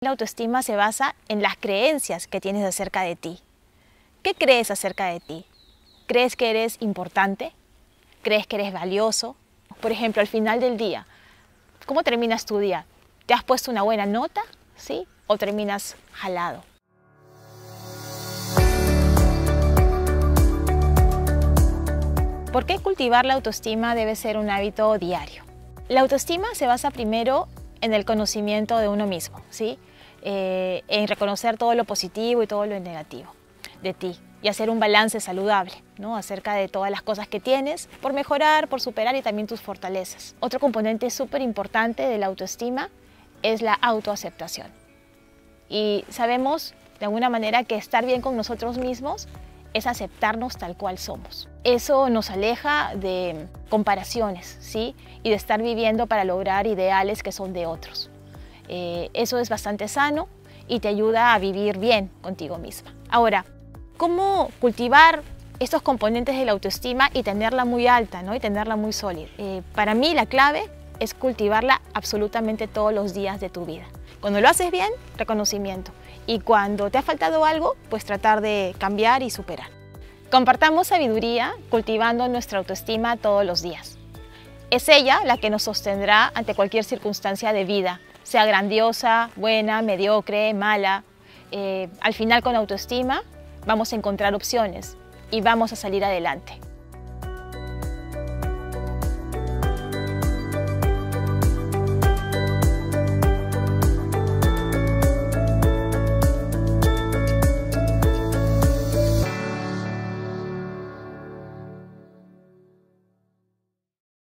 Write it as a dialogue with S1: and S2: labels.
S1: La autoestima se basa en las creencias que tienes acerca de ti. ¿Qué crees acerca de ti? ¿Crees que eres importante? ¿Crees que eres valioso? Por ejemplo, al final del día, ¿cómo terminas tu día? ¿Te has puesto una buena nota? ¿Sí? ¿O terminas jalado? ¿Por qué cultivar la autoestima debe ser un hábito diario? La autoestima se basa primero en el conocimiento de uno mismo, ¿sí? Eh, en reconocer todo lo positivo y todo lo negativo de ti y hacer un balance saludable ¿no? acerca de todas las cosas que tienes por mejorar, por superar y también tus fortalezas. Otro componente súper importante de la autoestima es la autoaceptación. Y sabemos de alguna manera que estar bien con nosotros mismos es aceptarnos tal cual somos. Eso nos aleja de comparaciones, ¿sí? Y de estar viviendo para lograr ideales que son de otros. Eh, eso es bastante sano y te ayuda a vivir bien contigo misma. Ahora, ¿cómo cultivar estos componentes de la autoestima y tenerla muy alta ¿no? y tenerla muy sólida? Eh, para mí la clave es cultivarla absolutamente todos los días de tu vida. Cuando lo haces bien, reconocimiento. Y cuando te ha faltado algo, pues tratar de cambiar y superar. Compartamos sabiduría cultivando nuestra autoestima todos los días. Es ella la que nos sostendrá ante cualquier circunstancia de vida, sea grandiosa, buena, mediocre, mala. Eh, al final con autoestima vamos a encontrar opciones y vamos a salir adelante.